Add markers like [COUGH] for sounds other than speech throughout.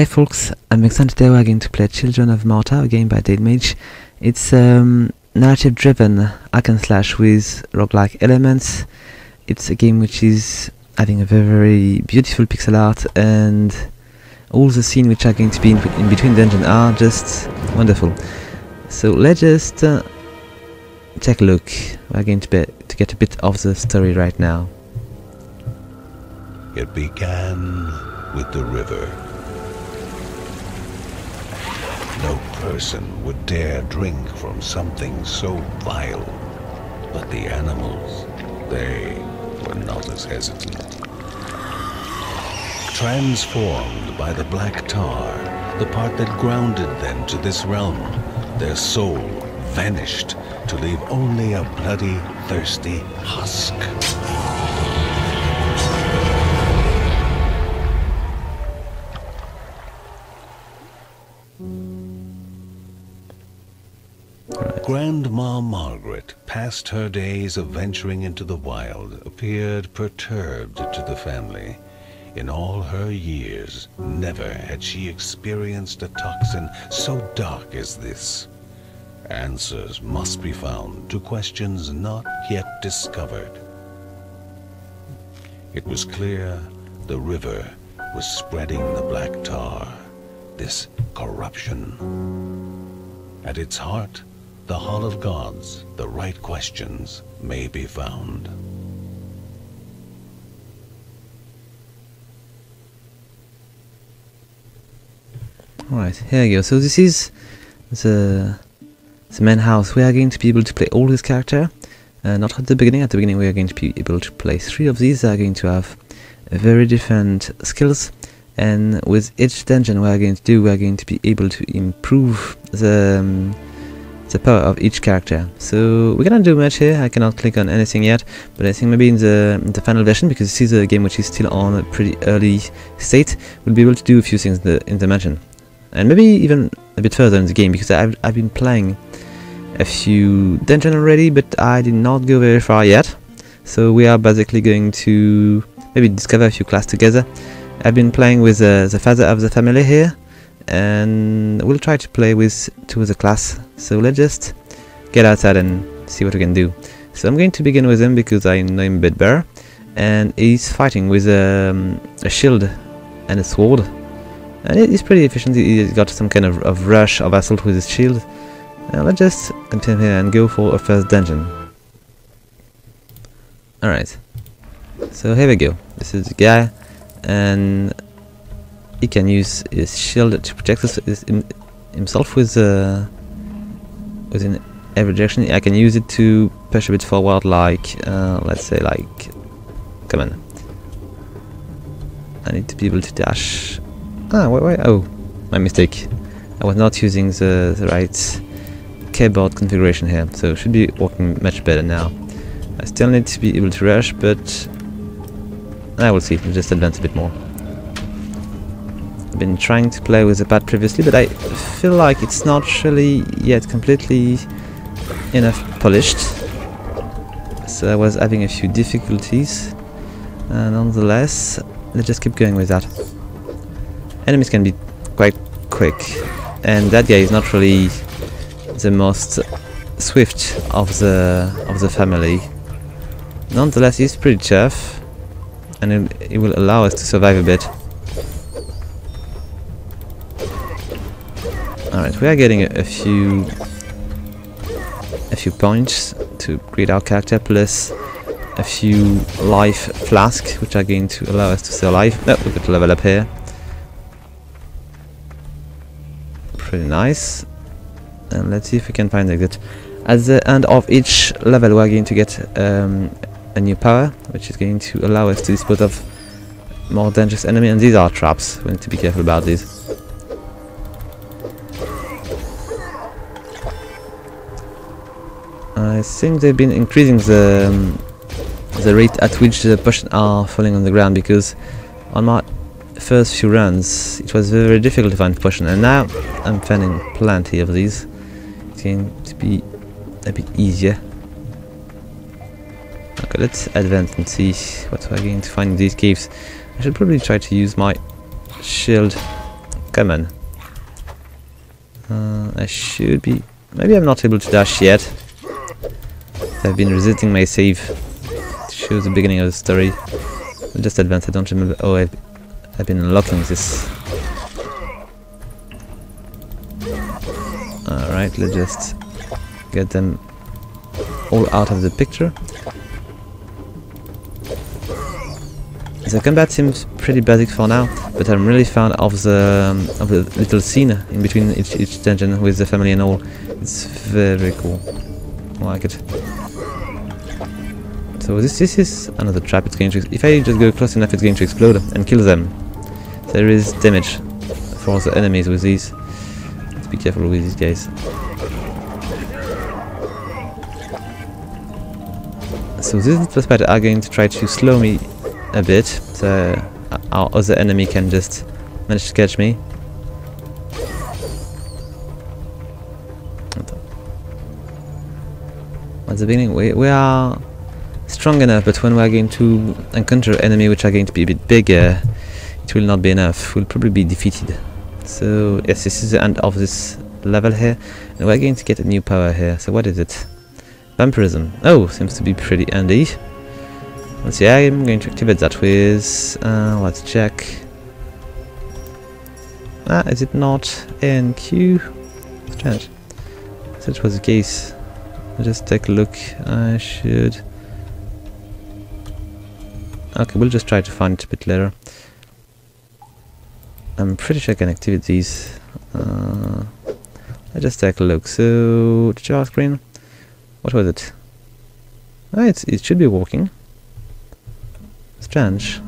Hey folks, I'm excited today we're going to play Children of Morta, a game by Dead Mage. It's um, narrative driven hack and slash with roguelike elements. It's a game which is having a very, very beautiful pixel art and all the scenes which are going to be in, in between dungeons are just wonderful. So let's just uh, take a look. We're going to, be, to get a bit of the story right now. It began with the river. No person would dare drink from something so vile. But the animals, they were not as hesitant. Transformed by the black tar, the part that grounded them to this realm, their soul vanished to leave only a bloody, thirsty husk. Grandma Margaret, past her days of venturing into the wild, appeared perturbed to the family. In all her years, never had she experienced a toxin so dark as this. Answers must be found to questions not yet discovered. It was clear the river was spreading the black tar, this corruption. At its heart, the Hall of Gods, the right questions may be found. Alright, here we go. So this is the, the main house. We are going to be able to play all this character. Uh, not at the beginning. At the beginning we are going to be able to play three of these. They are going to have very different skills. And with each dungeon we are going to do, we are going to be able to improve the... Um, the power of each character. So we cannot do much here, I cannot click on anything yet, but I think maybe in the, in the final version, because this is a game which is still on a pretty early state, we'll be able to do a few things in the, in the mansion. And maybe even a bit further in the game, because I've, I've been playing a few dungeons already, but I did not go very far yet. So we are basically going to maybe discover a few classes together. I've been playing with uh, the father of the family here, and we'll try to play with two of the class. So let's just get outside and see what we can do. So I'm going to begin with him because I know him a bit better. And he's fighting with um, a shield and a sword. And he's pretty efficient. He's got some kind of, of rush of assault with his shield. Now let's just continue here and go for a first dungeon. Alright so here we go. This is the guy. And he can use his shield to protect himself with uh, within every direction. I can use it to push a bit forward, like uh, let's say, like come on. I need to be able to dash. Ah, wait, wait. Oh, my mistake. I was not using the, the right keyboard configuration here, so it should be working much better now. I still need to be able to rush, but I will see. Just advance a bit more been trying to play with the pad previously, but I feel like it's not really yet completely enough polished. So I was having a few difficulties. Uh, nonetheless, let's just keep going with that. Enemies can be quite quick, and that guy is not really the most swift of the of the family. Nonetheless, he's pretty tough, and it, it will allow us to survive a bit. Alright, we are getting a, a, few a few points to create our character plus a few life flasks which are going to allow us to stay alive. Oh, we got to level up here. Pretty nice. And let's see if we can find exit. At the end of each level we are going to get um, a new power which is going to allow us to dispose of more dangerous enemy and these are traps. We need to be careful about these. I think they've been increasing the um, the rate at which the potions are falling on the ground because on my first few runs it was very, very difficult to find potion and now I'm finding plenty of these. It's going to be a bit easier. Okay, let's advance and see what we're going to find in these caves. I should probably try to use my shield Come on. Uh, I should be... Maybe I'm not able to dash yet. I've been resisting my save. It shows the beginning of the story. I'll just advance, I don't remember... Oh, I've, I've been unlocking this. Alright, let's just get them all out of the picture. The combat seems pretty basic for now, but I'm really fond of the um, of the little scene in between each, each dungeon with the family and all. It's very cool. I like it. So this this is another trap. It's going to if I just go close enough, it's going to explode and kill them. There is damage for the enemies with these. Let's be careful with these guys. So these Plus are going to try to slow me a bit, so uh, our other enemy can just manage to catch me. At the beginning, we, we are strong enough, but when we are going to encounter enemy which are going to be a bit bigger, it will not be enough. We'll probably be defeated. So yes, this is the end of this level here, and we're going to get a new power here. So what is it? Vampirism. Oh, seems to be pretty handy. Let's see, I'm going to activate that with... Uh, let's check. Ah, is it not NQ? Strange. Such was the case. Just take a look. I should... Okay, we'll just try to find it a bit later. I'm pretty sure I can activate these. Uh, let's just take a look. So, jar screen. What was it? Ah, it's, it should be working. Strange.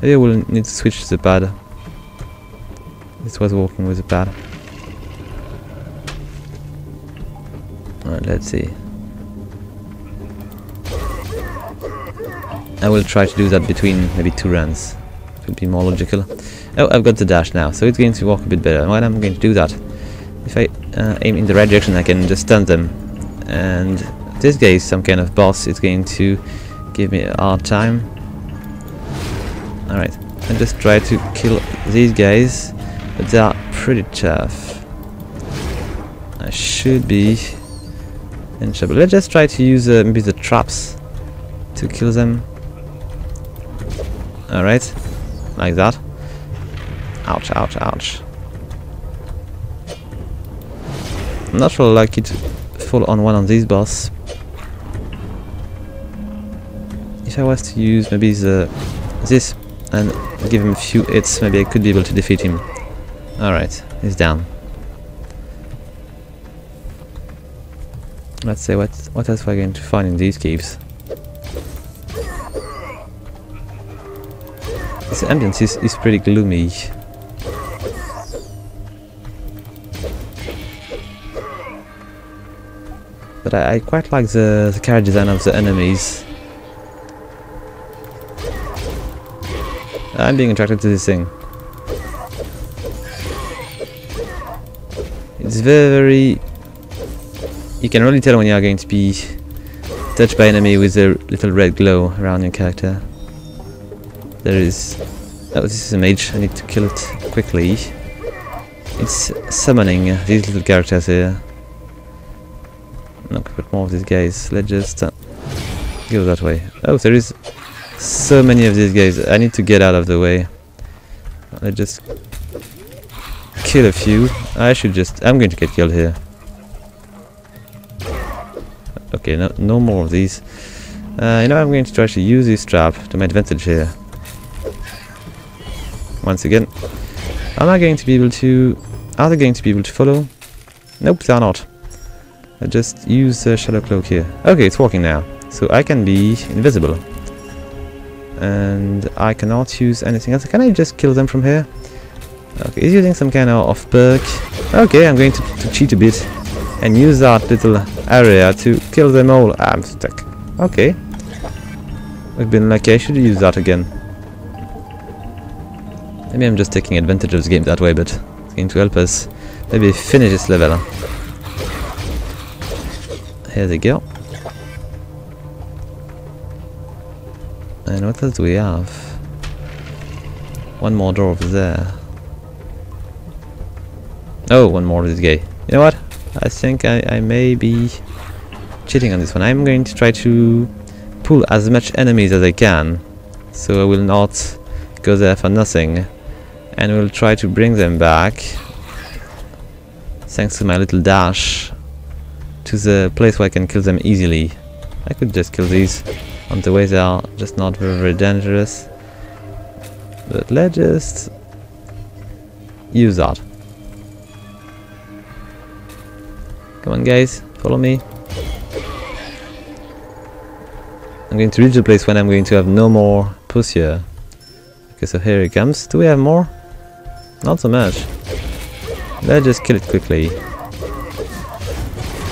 Maybe I will need to switch to the pad. This was working with the pad. Alright, let's see. I will try to do that between maybe two runs. It would be more logical. Oh, I've got the dash now, so it's going to walk a bit better. When I'm going to do that, if I uh, aim in the right direction, I can just stun them. And this guy is some kind of boss. It's going to give me a hard time. Alright, I just try to kill these guys, but they are pretty tough. I should be in trouble. Let's just try to use uh, maybe the traps to kill them. Alright, like that. Ouch, ouch, ouch. I'm not like it to fall on one of these boss, if I was to use maybe the this and give him a few hits, maybe I could be able to defeat him. Alright, he's down. Let's see what what else we're going to find in these caves. This ambience is, is pretty gloomy. But I, I quite like the, the character design of the enemies. I'm being attracted to this thing. It's very... You can really tell when you are going to be touched by an enemy with a little red glow around your character. There is... Oh, this is a mage. I need to kill it quickly. It's summoning these little characters here. A bit more of these guys. Let's just uh, go that way. Oh, there is so many of these guys. I need to get out of the way. I just kill a few. I should just... I'm going to get killed here. Okay, no, no more of these. Uh, you know, I'm going to try to use this trap to my advantage here. Once again. Am I going to be able to... Are they going to be able to follow? Nope, they are not. I just use the shadow cloak here. Okay, it's working now. So I can be invisible and I cannot use anything else. Can I just kill them from here? Okay, he's using some kind of perk. Okay, I'm going to, to cheat a bit and use that little area to kill them all. I'm stuck. Okay. I've been lucky, I should use that again. Maybe I'm just taking advantage of the game that way, but it's going to help us maybe finish this level. Here they go. And what else do we have? One more door over there. Oh, one more of this guy. You know what? I think I, I may be cheating on this one. I'm going to try to pull as much enemies as I can. So I will not go there for nothing. And we'll try to bring them back. Thanks to my little dash. To the place where I can kill them easily. I could just kill these on the way they are just not very, very dangerous. But let's just use that. Come on guys, follow me. I'm going to reach the place when I'm going to have no more pussy. Okay, so here it comes. Do we have more? Not so much. Let's just kill it quickly.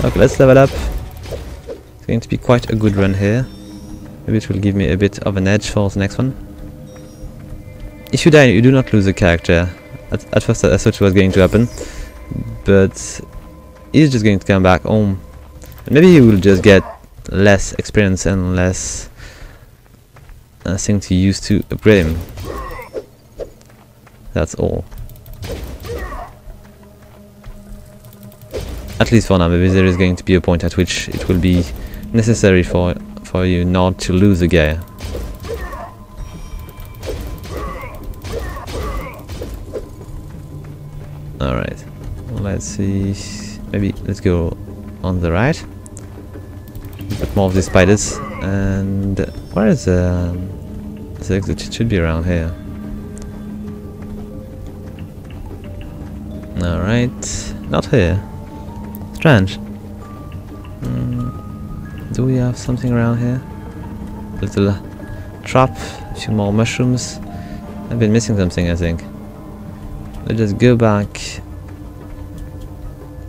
Okay, let's level up. It's going to be quite a good run here. Maybe it will give me a bit of an edge for the next one. If you die, you do not lose a character. At, at first I thought it was going to happen, but he's just going to come back home. And maybe he will just get less experience and less uh, thing to use to upgrade him. That's all. At least for now, maybe there is going to be a point at which it will be necessary for for you not to lose a guy. Alright, let's see, maybe let's go on the right. Put more of these spiders, and where is um, the exit? It should be around here. Alright, not here. Strange. Mm, do we have something around here? Little trap, a few more mushrooms. I've been missing something, I think. Let's just go back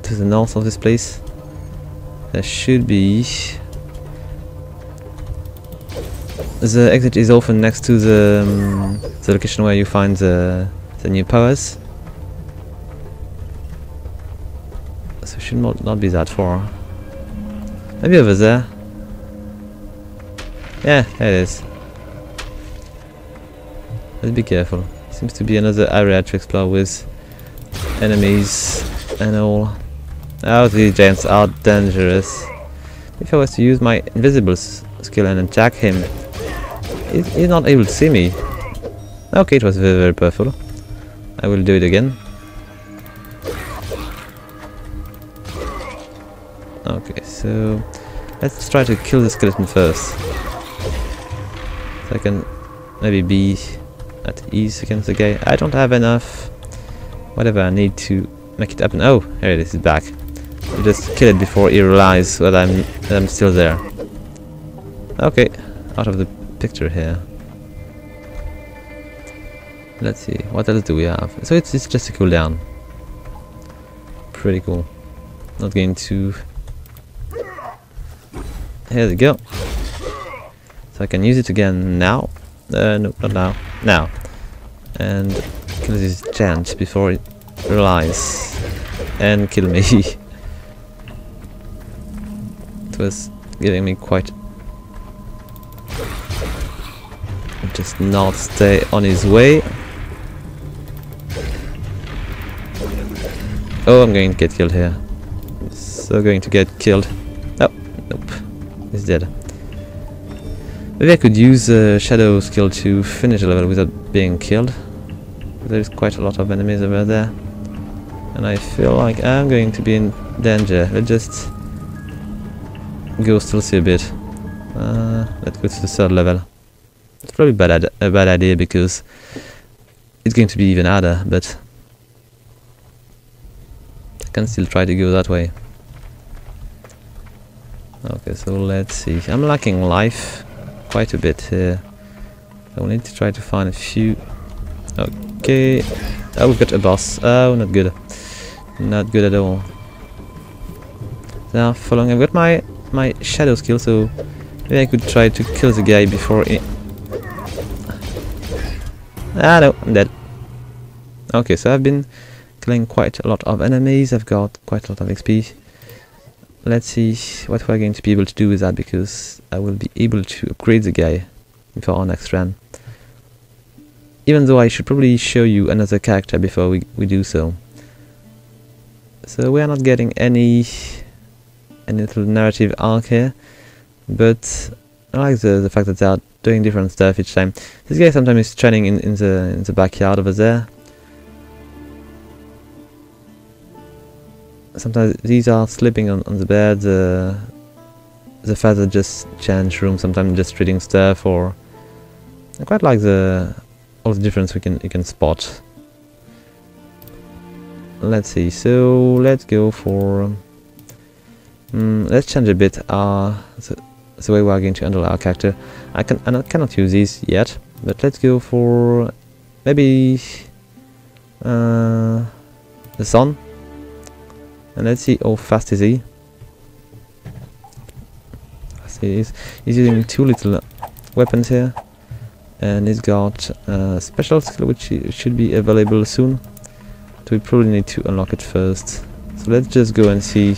to the north of this place. There should be... The exit is often next to the, um, the location where you find the, the new powers. Should not, not be that far. Maybe over there. Yeah, there it is. Let's be careful. Seems to be another area to explore with enemies and all. Oh, these giants are dangerous. If I was to use my invisible skill and attack him, he's not able to see me. Okay, it was very, very powerful. I will do it again. Okay, so let's try to kill the skeleton first. So I can maybe be at ease against the guy. I don't have enough. Whatever I need to make it happen. Oh, here it is. Back. I'll just kill it before he realizes that I'm that I'm still there. Okay, out of the picture here. Let's see. What else do we have? So it's it's just a cooldown. Pretty cool. Not going to. Here we go. So I can use it again now. Uh, no, not now. Now. And kill this chance before it realize and kill me. [LAUGHS] it was giving me quite just not stay on his way. Oh, I'm going to get killed here. So going to get killed. He's dead. Maybe I could use a shadow skill to finish a level without being killed. There's quite a lot of enemies over there. And I feel like I'm going to be in danger. Let's just go stealthy a bit. Uh, let's go to the third level. It's probably bad a bad idea because it's going to be even harder, but I can still try to go that way. Okay, so let's see. I'm lacking life quite a bit here. I will need to try to find a few. Okay. Oh, we've got a boss. Oh, not good. Not good at all. Now, following, I've got my my shadow skill, so maybe I could try to kill the guy before he... Ah, no, I'm dead. Okay, so I've been killing quite a lot of enemies. I've got quite a lot of XP. Let's see what we're going to be able to do with that because I will be able to upgrade the guy before our next run. Even though I should probably show you another character before we, we do so. So we are not getting any any little narrative arc here, but I like the the fact that they are doing different stuff each time. This guy sometimes is training in, in the in the backyard over there. Sometimes these are sleeping on, on the bed. The the father just change room. Sometimes just reading stuff, or I quite like the all the difference we can you can spot. Let's see. So let's go for. Um, let's change a bit our the, the way we are going to handle our character. I can I cannot use these yet, but let's go for maybe uh, the sun. And let's see how fast is he. Fast he is. He's using two little weapons here, and he's got a special skill which should be available soon. So we probably need to unlock it first. So let's just go and see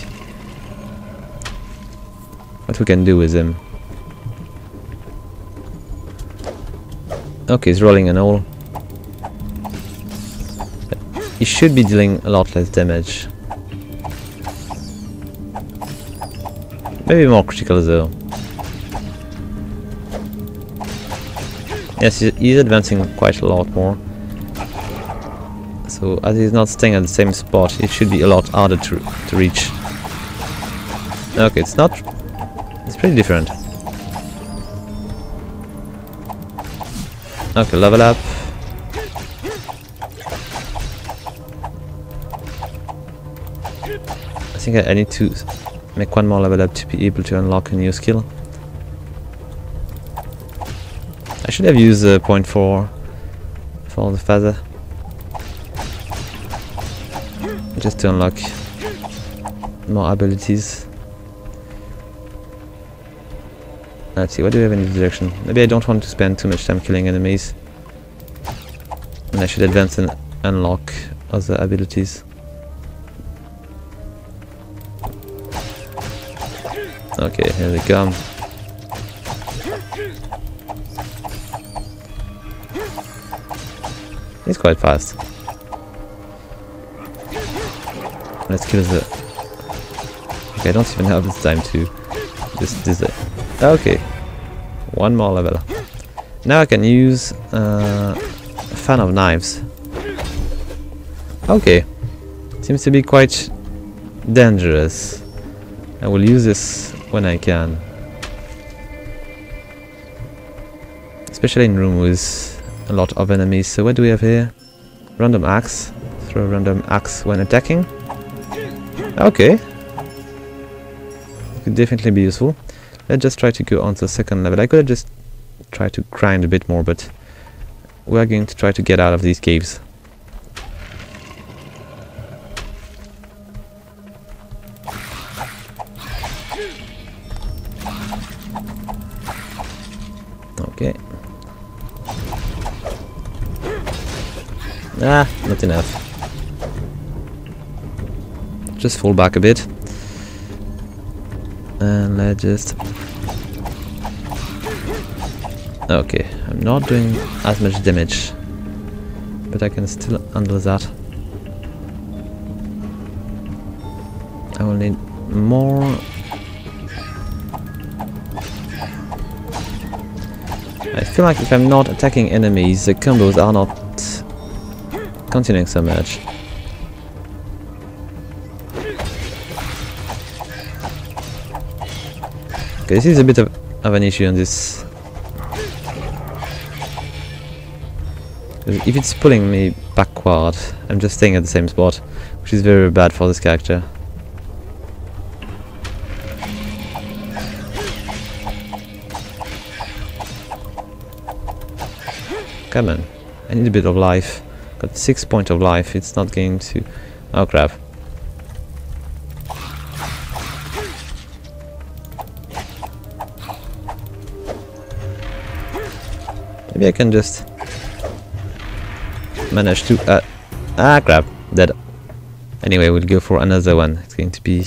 what we can do with him. Okay, he's rolling an all. He should be dealing a lot less damage. Maybe more critical though. Yes, he's advancing quite a lot more. So as he's not staying at the same spot, it should be a lot harder to, to reach. Okay, it's not... It's pretty different. Okay, level up. I think I, I need to make one more level up to be able to unlock a new skill. I should have used uh, point four for the feather. Just to unlock more abilities. Let's see, what do we have in this direction? Maybe I don't want to spend too much time killing enemies. And I should advance and unlock other abilities. Okay, here they come. He's quite fast. Let's kill the... Okay, I don't even have this time to just that. Okay, one more level. Now I can use uh, a fan of knives. Okay, seems to be quite dangerous. I will use this when I can. Especially in room with a lot of enemies. So what do we have here? Random axe. Throw random axe when attacking. Okay. Could definitely be useful. Let's just try to go on to the second level. I could have just tried to grind a bit more, but we're going to try to get out of these caves. Okay. Ah, not enough. Just fall back a bit. And let's just... Okay, I'm not doing as much damage. But I can still handle that. I will need more... I feel like if I'm not attacking enemies, the combos are not continuing so much. Okay, this is a bit of, of an issue on this. If it's pulling me backward, I'm just staying at the same spot, which is very bad for this character. Come on, I need a bit of life. Got 6 point of life, it's not going to... Oh crap. Maybe I can just manage to... Uh, ah crap, dead. Anyway, we'll go for another one. It's going to be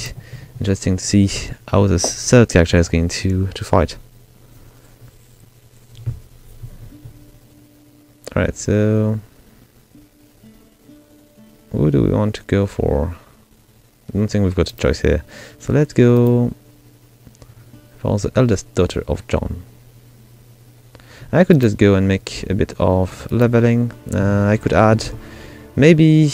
interesting to see how this third character is going to, to fight. Alright, so... Who do we want to go for? I don't think we've got a choice here. So let's go for the eldest daughter of John. I could just go and make a bit of leveling. Uh, I could add maybe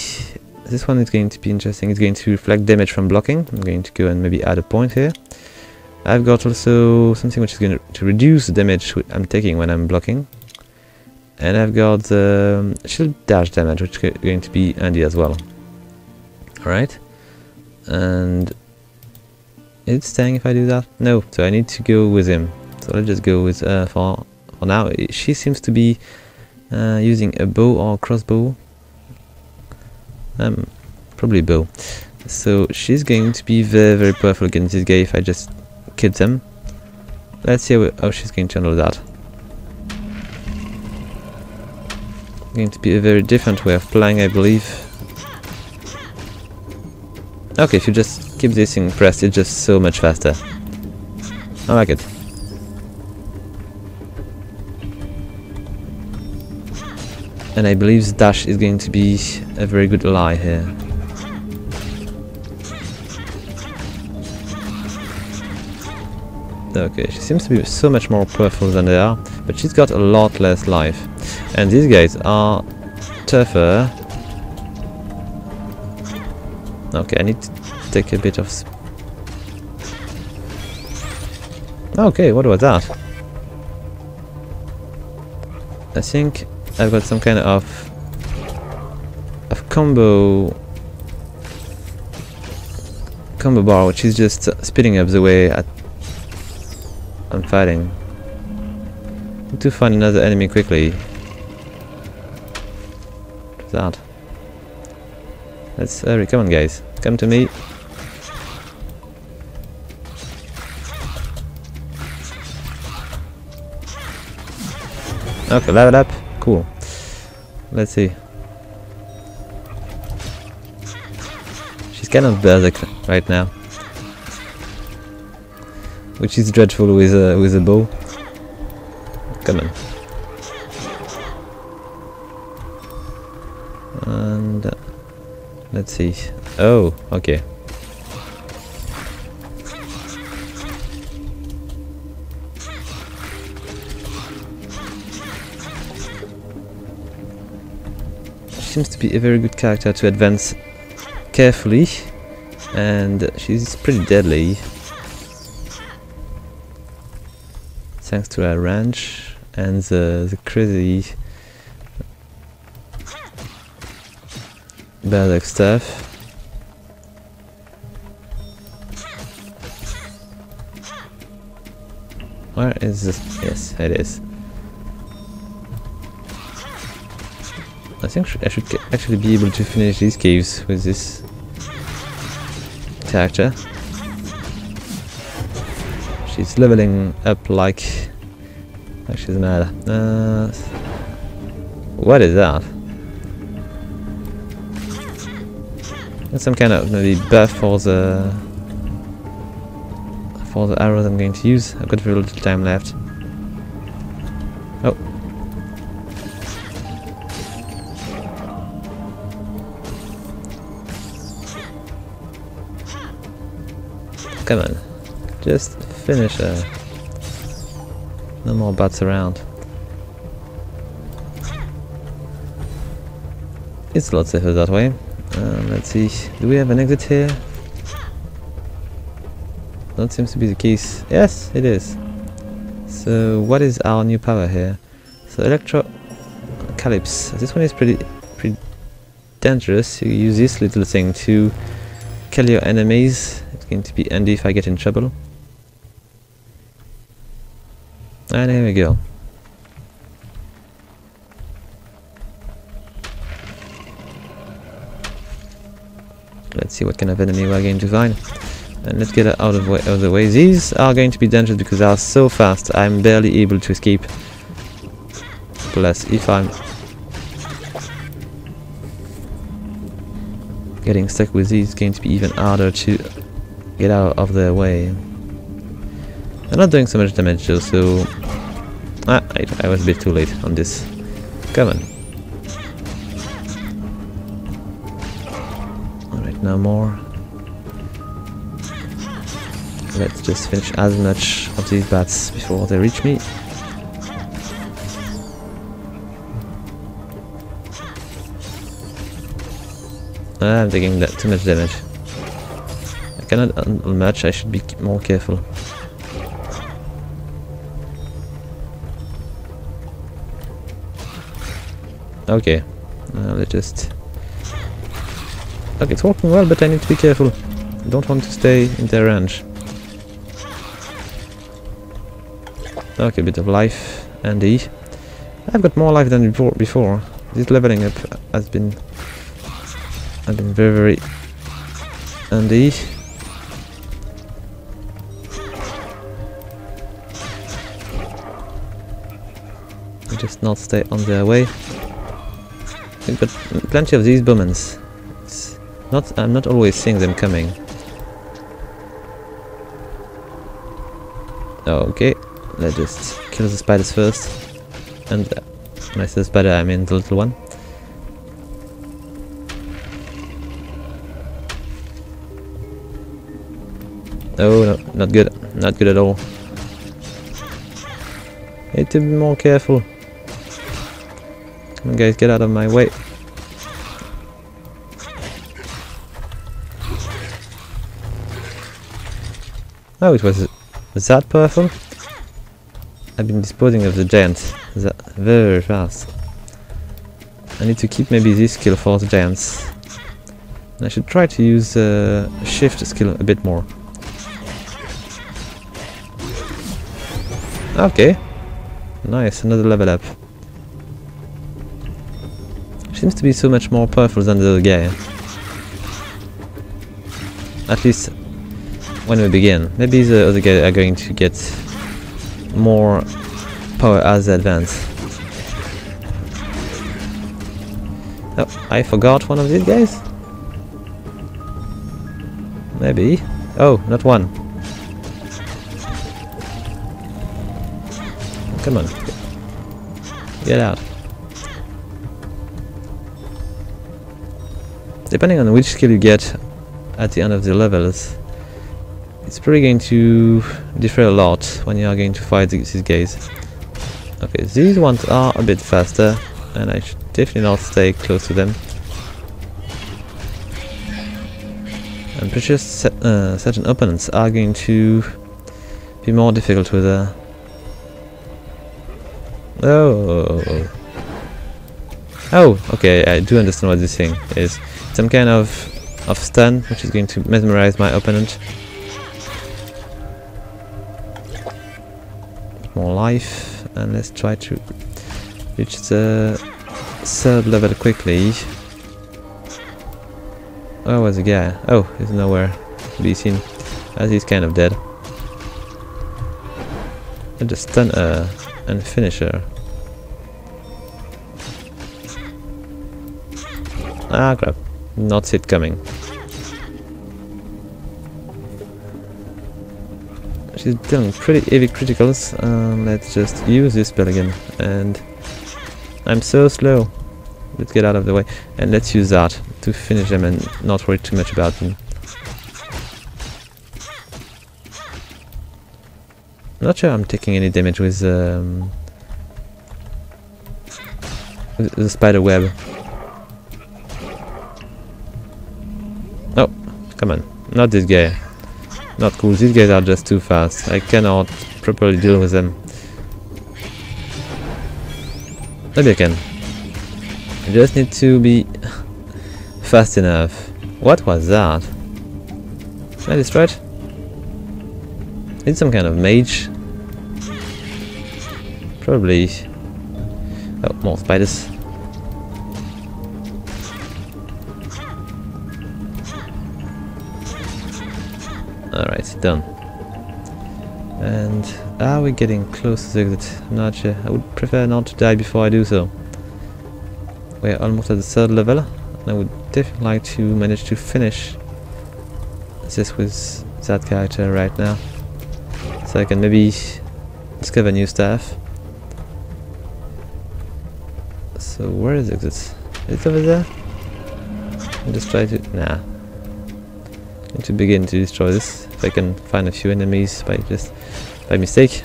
this one is going to be interesting. It's going to reflect damage from blocking. I'm going to go and maybe add a point here. I've got also something which is going to reduce the damage I'm taking when I'm blocking. And I've got the um, shield dash damage, which is going to be handy as well. Alright. And is it staying if I do that? No, so I need to go with him. So let's just go with uh, for for now. She seems to be uh, using a bow or crossbow. Um, probably bow. So she's going to be very very powerful against this guy if I just kill them. Let's see how, how she's going to handle that. Going to be a very different way of playing, I believe. Okay, if you just keep this thing pressed, it's just so much faster. I like it. And I believe dash is going to be a very good ally here. Okay, she seems to be so much more powerful than they are, but she's got a lot less life. And these guys are tougher Okay, I need to take a bit of... Okay, what was that? I think I've got some kind of... of combo... combo bar, which is just speeding up the way at I'm fighting. Need to find another enemy quickly. That? Let's hurry, come on guys. Come to me. Okay, level up. Cool. Let's see. She's kind of berserk right now. Which is dreadful with a, with a bow. Come on. Let's see. Oh, okay. Seems to be a very good character to advance carefully and she's pretty deadly thanks to her range and the, the crazy bad stuff Where is this? Yes, it is. I think I should actually be able to finish these caves with this character. She's leveling up like... like she's mad. Uh, what is that? That's some kind of maybe buff for the for the arrows I'm going to use. I've got very little time left. Oh. Come on. Just finish her. No more butts around. It's a lot safer that way. Um, let's see. Do we have an exit here? That seems to be the case. Yes, it is. So what is our new power here? So Electro Calypse. This one is pretty pretty dangerous. You use this little thing to kill your enemies. It's going to be handy if I get in trouble. And here we go. See what kind of enemy we're going to find. And let's get out of, way, of the way. These are going to be dangerous because they are so fast. I'm barely able to escape. Plus, if I'm getting stuck with these, it's going to be even harder to get out of their way. They're not doing so much damage though, so... Ah, I, I was a bit too late on this. Come on. Now more. let's just finish as much of these bats before they reach me. Ah, I'm taking that too much damage. I cannot handle much, I should be more careful. Okay, uh, let's just... Okay, it's working well, but I need to be careful. I don't want to stay in their range. Okay, a bit of life and. I've got more life than before. This leveling up has been has been very very handy. Just not stay on their way. We've got plenty of these boomens. Not I'm not always seeing them coming. Okay, let's just kill the spiders first. And uh, say spider, I mean the little one. Oh no, not good. Not good at all. Need to be more careful. Come on guys, get out of my way. Oh, it was that powerful? I've been disposing of the giants that very fast. I need to keep maybe this skill for the giants. I should try to use uh, shift skill a bit more. Okay. Nice, another level up. Seems to be so much more powerful than the other guy. At least when we begin. Maybe the other guys are going to get more power as they advance. Oh, I forgot one of these guys? Maybe. Oh, not one. Come on. Get out. Depending on which skill you get at the end of the levels, it's probably going to differ a lot when you are going to fight these guys. Okay, these ones are a bit faster, and I should definitely not stay close to them. And pretty sure uh, certain opponents are going to be more difficult with uh, Oh. Oh, okay, I do understand what this thing is. Some kind of of stun, which is going to mesmerize my opponent. More life, and let's try to reach the third level quickly. Oh, where's the guy? Oh, he's nowhere to be seen, as he's kind of dead. And just stun uh, and finish her. Ah crap, not it coming. She's dealing pretty heavy criticals, um, let's just use this spell again, and I'm so slow. Let's get out of the way, and let's use that to finish them and not worry too much about them. Not sure I'm taking any damage with, um, with the spider web. Oh, come on, not this guy. Not cool, these guys are just too fast. I cannot properly deal with them. Maybe I can. I just need to be [LAUGHS] fast enough. What was that? Can I destroy it? It's some kind of mage. Probably. Oh, more spiders. Alright, done. And are we getting close to the exit? not sure. I would prefer not to die before I do so. We're almost at the third level. And I would definitely like to manage to finish this with that character right now. So I can maybe discover new stuff. So where is exit? Is it over there? I'll just try to... nah. Need to begin to destroy this I can find a few enemies by just by mistake.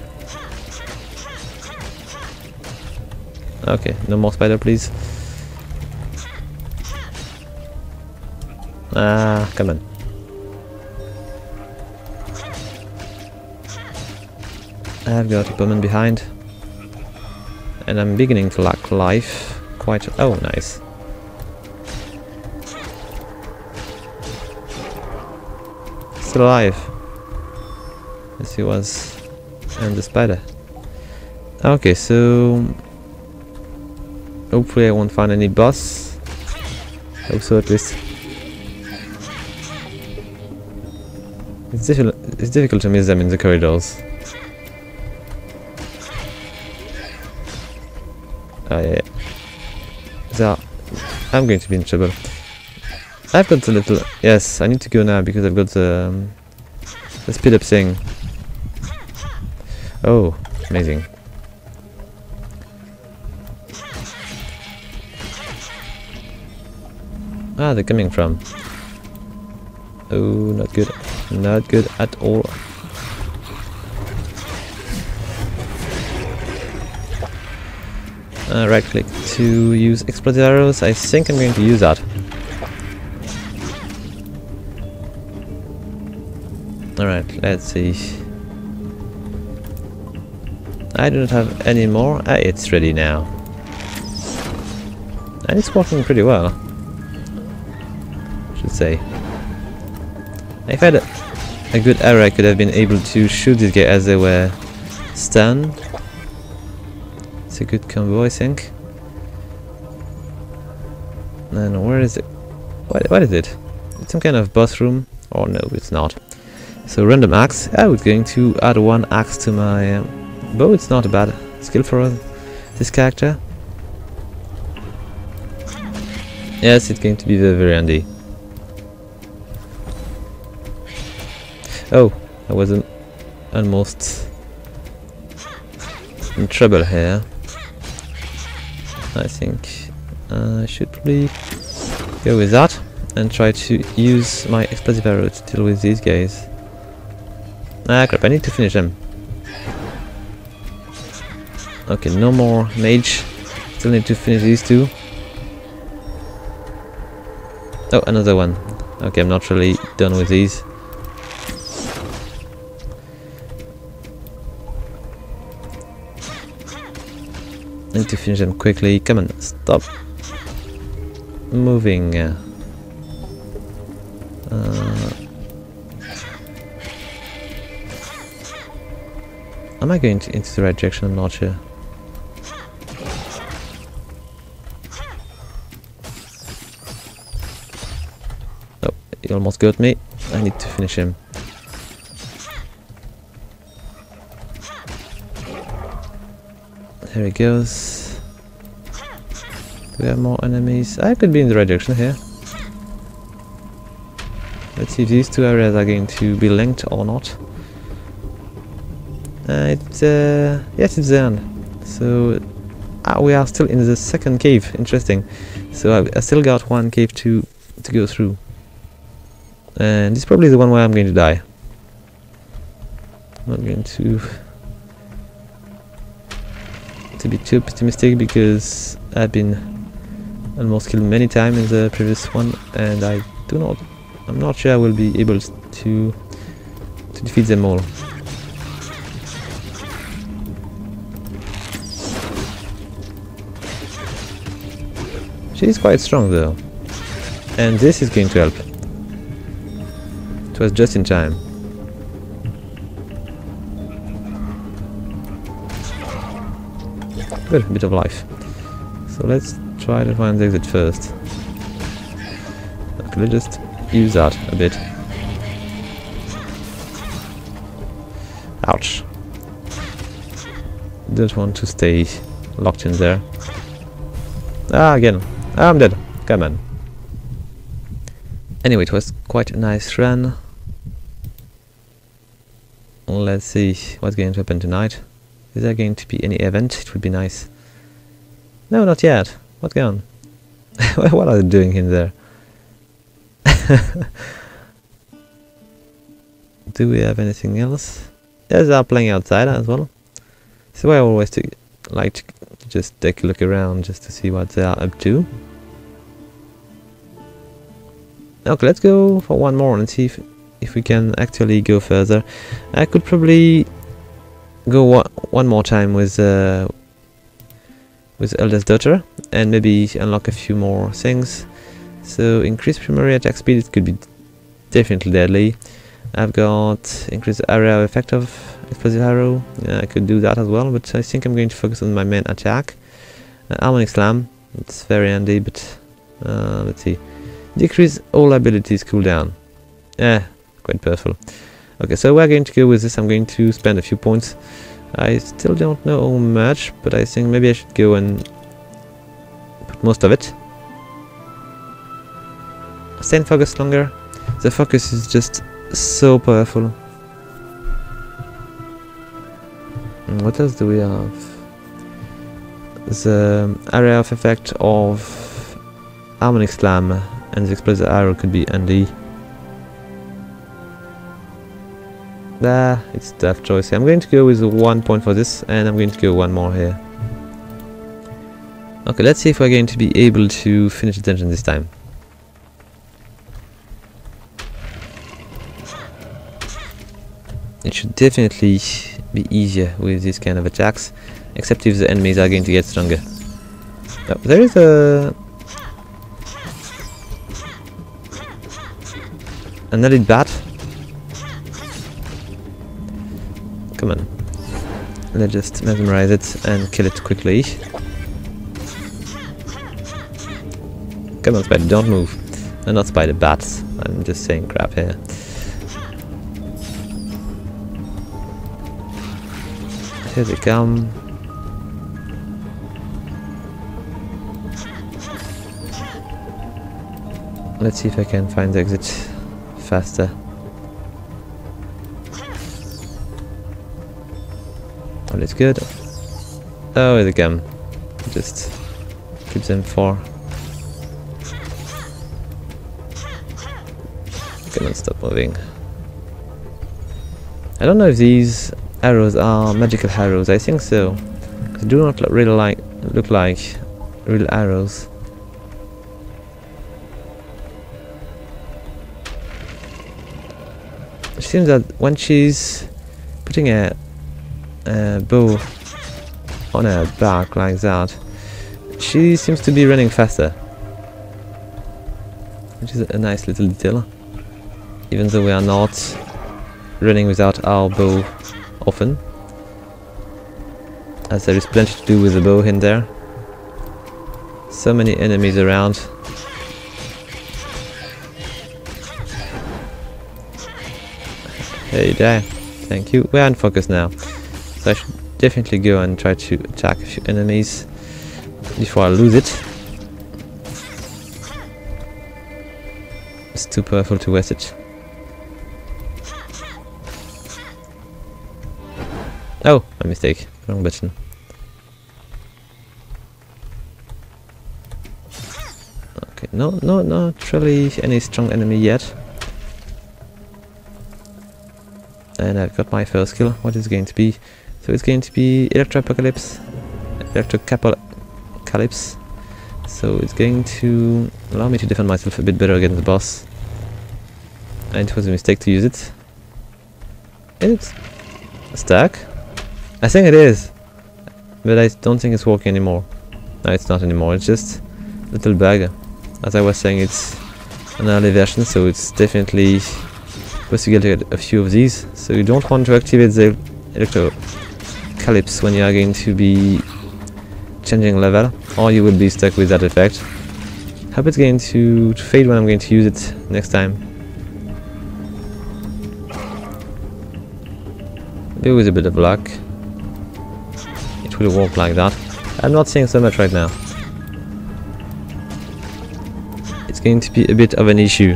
Okay, no more spider, please. Ah, come on. I've got Bowman behind. And I'm beginning to lack life quite... Oh, nice. Still alive. Yes, he was. And the spider. Okay, so... Hopefully I won't find any boss. Hope so at least. It's difficult, it's difficult to miss them in the corridors. Oh yeah, yeah. I'm going to be in trouble. I've got a little... Yes, I need to go now because I've got the, um, the speed up thing. Oh, amazing. Ah, they're coming from. Oh, not good. Not good at all. Uh, right click to use explosive arrows. I think I'm going to use that. Alright, let's see. I do not have any more. Ah, it's ready now. And it's working pretty well. I should say. If I had a, good arrow, I could have been able to shoot this guy as they were stunned. It's a good combo, I think. And where is it? What, what is it? It's some kind of boss room? Oh no, it's not. So random axe. I was going to add one axe to my um, bow. It's not a bad skill for this character. Yes, it's going to be very, very handy. Oh, I was um, almost in trouble here. I think I should probably go with that and try to use my explosive arrow to deal with these guys. Ah crap, I need to finish them. Okay, no more mage. Still need to finish these two. Oh, another one. Okay, I'm not really done with these. Need to finish them quickly. Come on, stop moving. Uh, am I going to, into the right direction? I'm not sure. He almost got me. I need to finish him. There he goes. Do we have more enemies? I could be in the right direction here. Let's see if these two areas are going to be linked or not. Uh, it's, uh, yes, it's the end. So, ah, we are still in the second cave. Interesting. So I, I still got one cave to to go through. And this is probably the one where I'm going to die. I'm not going to to be too optimistic because I've been almost killed many times in the previous one and I do not I'm not sure I will be able to to defeat them all. She's quite strong though. And this is going to help. It was just in time. Good, bit of life. So let's try to find the exit first. Okay, let's just use that a bit. Ouch. Don't want to stay locked in there. Ah, again. I'm dead. Come on. Anyway, it was quite a nice run. Let's see what's going to happen tonight. Is there going to be any event? It would be nice. No, not yet. What's going on? [LAUGHS] what are they doing in there? [LAUGHS] do we have anything else? Yes, they are playing outside as well. So I always to, like to just take a look around just to see what they are up to. Okay, let's go for one more and see if, if we can actually go further. I could probably go one, one more time with uh, with Eldest Daughter and maybe unlock a few more things. So increase primary attack speed, it could be definitely deadly. I've got increased area effect of explosive arrow. Yeah, I could do that as well, but I think I'm going to focus on my main attack. Uh, Harmonic Slam, it's very handy, but uh, let's see. Decrease all abilities cooldown. Yeah, quite powerful. Okay, so we're going to go with this. I'm going to spend a few points. I still don't know much, but I think maybe I should go and put most of it. Stay in focus longer. The focus is just so powerful. Mm, What else do we have? The area of effect of Harmonic Slam and the Explosive Arrow could be handy. Nah, it's tough choice. I'm going to go with one point for this, and I'm going to go one more here. Okay, let's see if we're going to be able to finish the dungeon this time. It should definitely be easier with these kind of attacks, except if the enemies are going to get stronger. Oh, there is a another bat. Come on, let's just mesmerize it and kill it quickly. Come on, spider, don't move. And not spider, bats. I'm just saying crap here. Here they come. Let's see if I can find the exit faster. That's good. Oh, they come. Just keep them for. Come on, stop moving. I don't know if these arrows are magical arrows. I think so. They do not really like look like real arrows. It seems that when she's putting a, Uh, a bow on her back like that, she seems to be running faster. Which is a nice little detail. Even though we are not running without our bow often. As there is plenty to do with the bow in there. So many enemies around. Hey there. Thank you. We're in focus now. I should definitely go and try to attack a few enemies before I lose it. It's too powerful to waste it. Oh, my mistake. Wrong button. Okay, no, no, not really any strong enemy yet. And I've got my first kill. What is it going to be? So it's going to be Electro Apocalypse, Electro Calypse. So it's going to allow me to defend myself a bit better against the boss. And it was a mistake to use it. Is it stuck? I think it is. But I don't think it's working anymore. No, it's not anymore. It's just a little bug. As I was saying, it's an early version, so it's definitely supposed to get a few of these. So you don't want to activate the electro calypse when you are going to be changing level, or you will be stuck with that effect. Hope it's going to, to fade when I'm going to use it next time. Maybe with a bit of luck it will work like that. I'm not seeing so much right now. It's going to be a bit of an issue.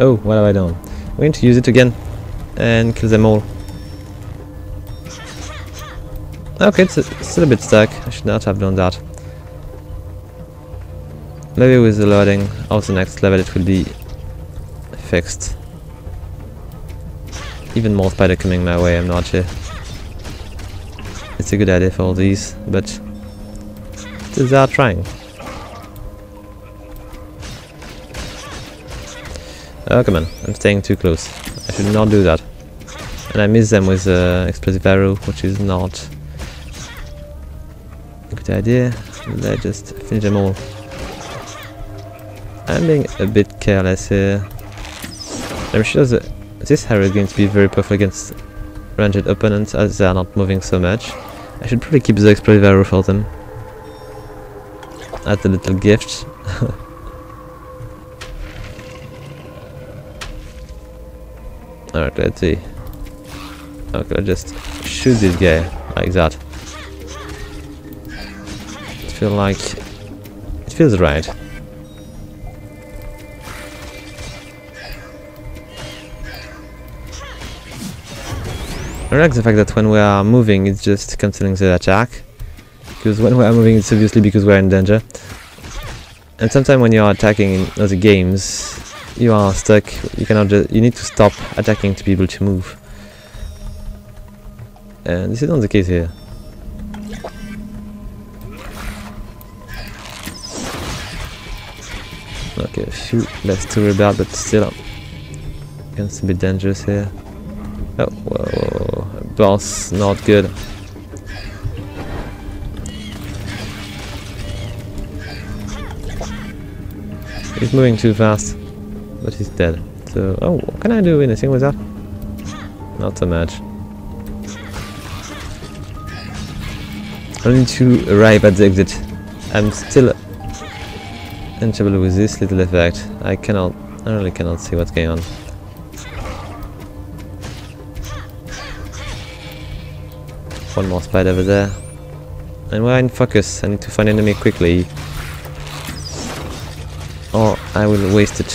Oh, what have I done? I'm going to use it again and kill them all. Okay, it's, still a bit stuck. I should not have done that. Maybe with the loading of the next level it will be fixed. even more spider coming my way, I'm not sure. It's a good idea for all these, but they are trying. Oh, come on. I'm staying too close. I should not do that. And I miss them with uh, explosive arrow, which is not good idea. Let's just finish them all. I'm being a bit careless here. I'm sure that this arrow is going to be very powerful against ranged opponents as they are not moving so much. I should probably keep the explosive arrow for them. As a little gift. [LAUGHS] Alright, let's see. Okay, I'll just shoot this guy like that. It feels like it feels right. I like the fact that when we are moving it's just cancelling the attack. Because when we are moving it's obviously because we're in danger. And sometimes when you are attacking in other games you are stuck, you cannot just, you need to stop attacking to be able to move. And this is not the case here. Okay, shoot, that's too rebel, but still, um, it's a bit dangerous here. Oh, whoa, boss, not good. He's moving too fast but he's dead. So, oh, what can I do anything with that? Not so much. I need to arrive at the exit. I'm still in trouble with this little effect. I cannot, I really cannot see what's going on. One more spider over there. And we're in focus. I need to find enemy quickly. Or I will waste it.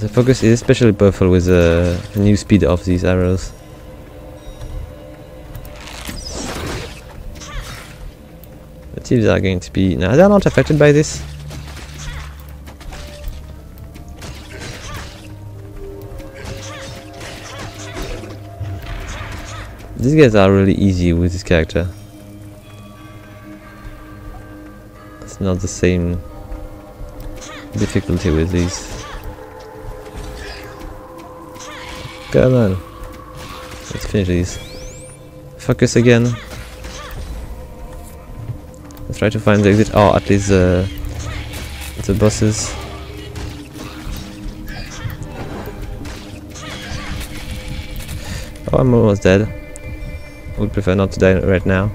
The focus is especially powerful with the new speed of these arrows. The thieves are going to be... No, they are not affected by this. These guys are really easy with this character. It's not the same difficulty with these. Come on. Let's finish these. Focus again. Try to find the exit. Oh, at least uh, the bosses. Oh, I'm almost dead. I would prefer not to die right now.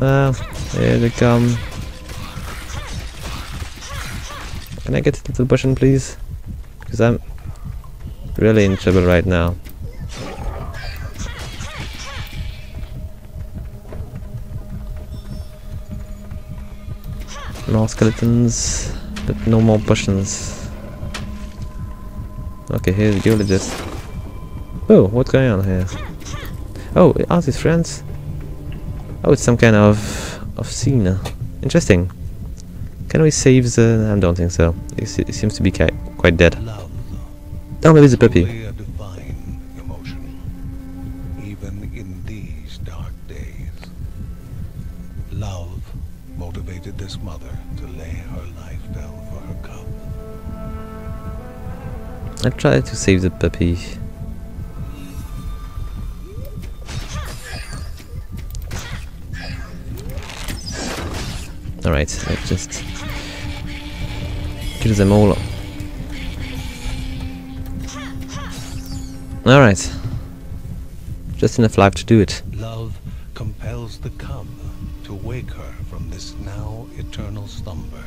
Ah, here they come. Can I get a little potion, please? Because I'm really in trouble right now. More skeletons, but no more potions. Okay, here's the geologist. Oh, what's going on here? Oh, are these friends? Oh, it's some kind of of scene. Interesting. Can we save the? I don't think so. It, it seems to be quite dead. Oh, maybe it's a puppy. Love motivated this mother I tried to save the puppy. Alright, let's just kill them all. Alright. Just enough life to do it. Love compels the cub to wake her from this now eternal slumber.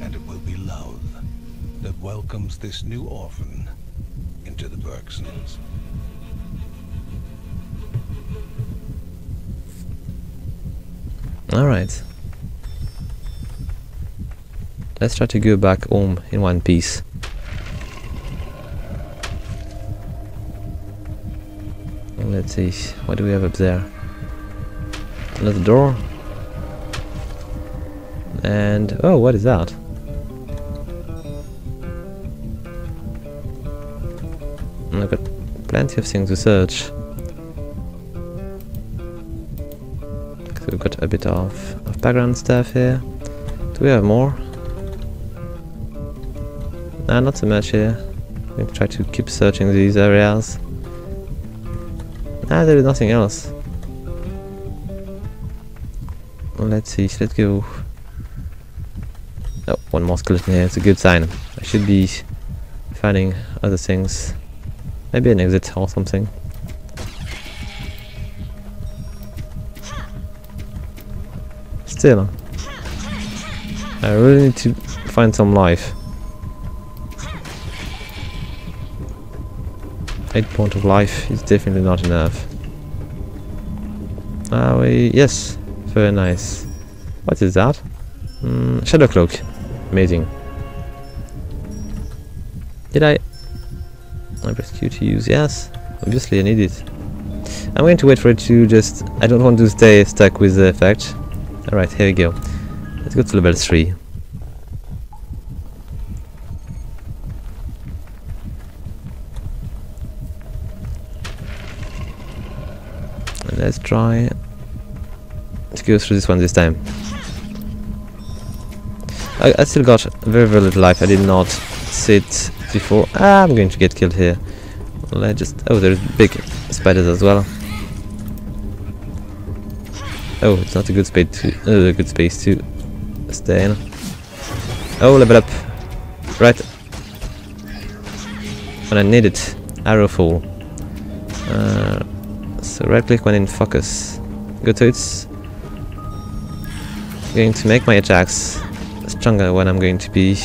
And it will be love that welcomes this new orphan into the Bergsons. Alright. Let's try to go back home in one piece. Let's see, what do we have up there? Another door? And oh, what is that? I've got plenty of things to search. So we've got a bit of, of background stuff here. Do we have more? Nah, not so much here. To try to keep searching these areas. Nah, there is nothing else. Let's see, let's go. Oh, one more skeleton here, it's a good sign. I should be finding other things. Maybe an exit or something. Still, I really need to find some life. 8 point of life is definitely not enough. Ah, we, yes, very nice. What is that? Mm, shadow cloak. Amazing. Did I I press Q to use, yes. Obviously I need it. I'm going to wait for it to just... I don't want to stay stuck with the effect. Alright, here we go. Let's go to level 3. And let's try to go through this one this time. I, I still got very very little life. I did not sit before. Ah, I'm going to get killed here. I just... Oh, there's big spiders as well. Oh, it's not a good space to... Uh, a good space to stay in. Oh, level up. Right. When I need it. Arrow fall. Uh, so right click when in focus. Go to its... Going to make my attacks stronger when I'm going to be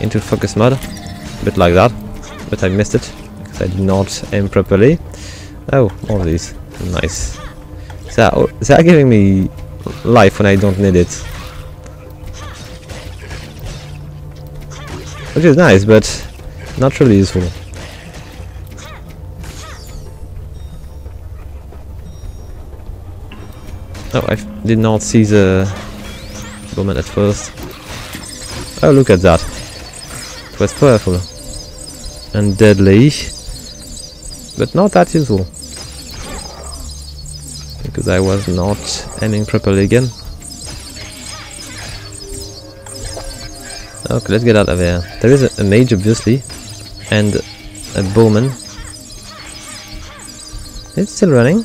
into focus mode bit like that, but I missed it because I did not aim properly. Oh, all these. Nice. They are giving me life when I don't need it. Which is nice, but not really useful. Oh, I did not see the woman at first. Oh, look at that. It was powerful and deadly, but not that useful. Because I was not aiming properly again. Okay, let's get out of here. There is a, a mage, obviously, and a bowman. It's still running.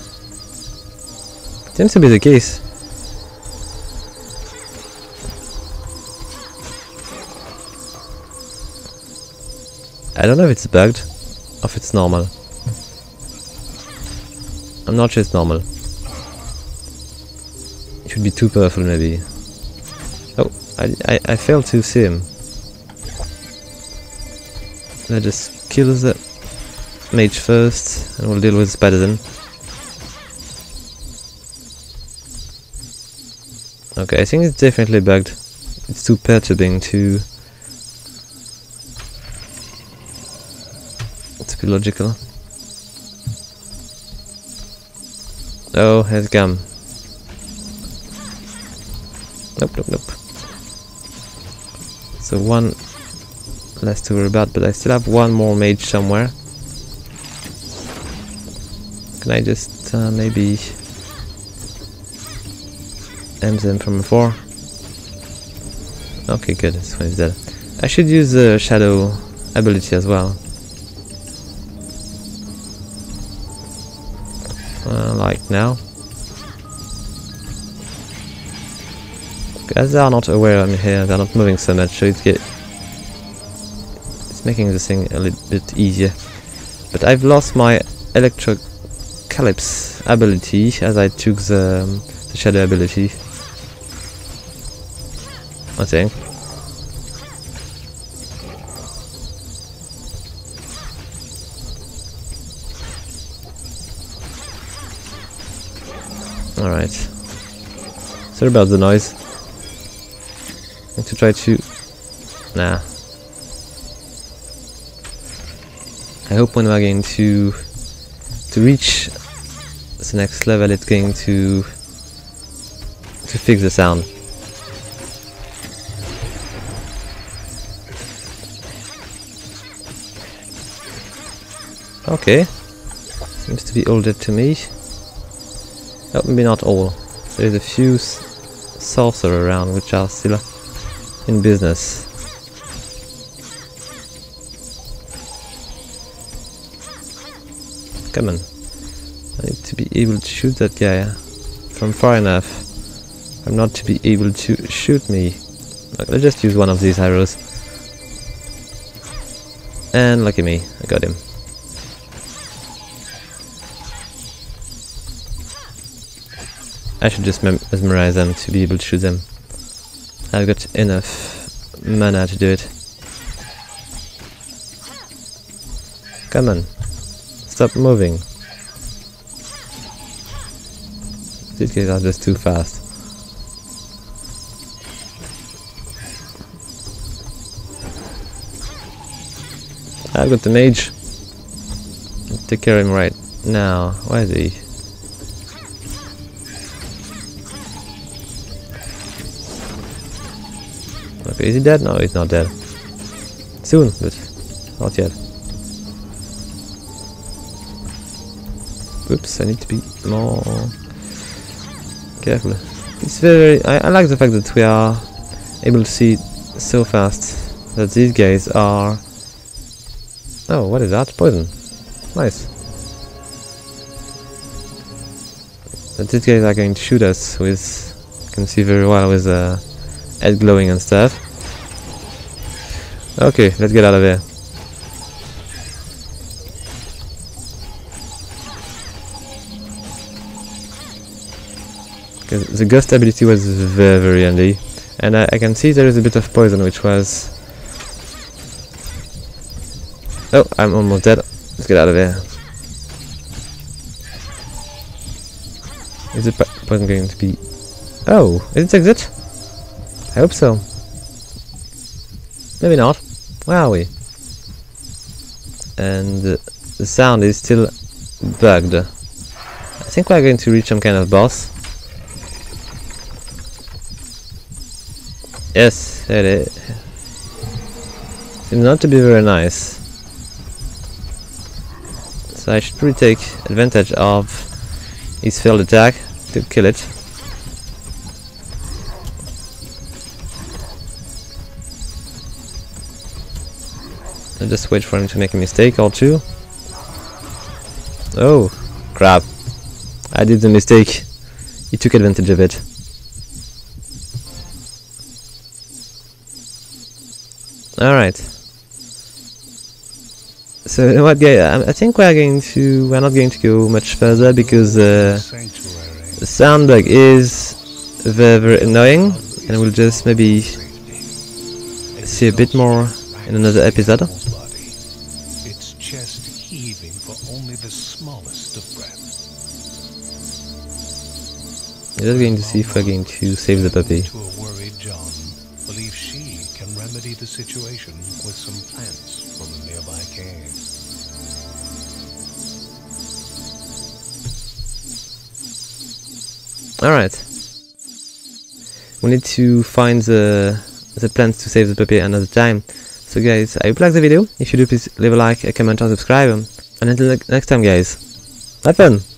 Seems to be the case. I don't know if it's bugged or if it's normal. I'm not sure it's normal. It should be too powerful maybe. Oh, I, I, I failed to see him. Let's just kill the mage first and we'll deal with the spider then. Okay, I think it's definitely bugged. It's too perturbing to be logical. Oh, here's gum. Nope, nope, nope. So one less to worry about, but I still have one more mage somewhere. Can I just uh, maybe aim them from afar? Okay, good. Dead. I should use the shadow ability as well. Uh, like now. As they are not aware I'm here, they're not moving so much, so it's get it's making this thing a little bit easier. But I've lost my electrocalypse ability as I took the, um, the shadow ability. I think. Alright. Sorry about the noise. I need to try to... Nah. I hope when we're going to... To reach the next level it's going to... To fix the sound. Okay. Seems to be older to me. Oh, maybe not all. There's a few sorcerer around which are still in business. Come on. I need to be able to shoot that guy from far enough. I'm not to be able to shoot me. let's just use one of these arrows. And lucky me, I got him. I should just mesmerize them to be able to shoot them. I've got enough mana to do it. Come on. Stop moving. These guys are just too fast. I've got the mage. Take care of him right now. Where is he? Is he dead? No, he's not dead. Soon, but not yet. Oops, I need to be more careful. It's very... I, I like the fact that we are able to see so fast that these guys are... Oh, what is that? Poison. Nice. That these guys are going to shoot us with... You can see very well with the uh, head glowing and stuff. Okay, let's get out of here. the ghost ability was very very handy. And I, I, can see there is a bit of poison which was oh I'm almost dead. Let's get out of here. Is the poison going to be oh is it exit? I hope so maybe not where are we and uh, the sound is still bugged I think we're going to reach some kind of boss Yes, it is. Seems not to be very nice. So I should probably take advantage of his failed attack to kill it. I'll just wait for him to make a mistake or two. Oh, crap. I did the mistake. He took advantage of it. Alright. So what guy I think we're going to we're not going to go much further because uh, the sound bug is very very annoying and we'll just maybe see a bit more in another episode. Its chest heaving for only the smallest of breaths. We're just going to see if we're going to save the puppy. the situation with some plants from a nearby cave. Alright. We need to find the, the plants to save the puppy another time. So guys, I hope you like the video. If you do, please leave a like, a comment, or subscribe. And until next time guys, have fun!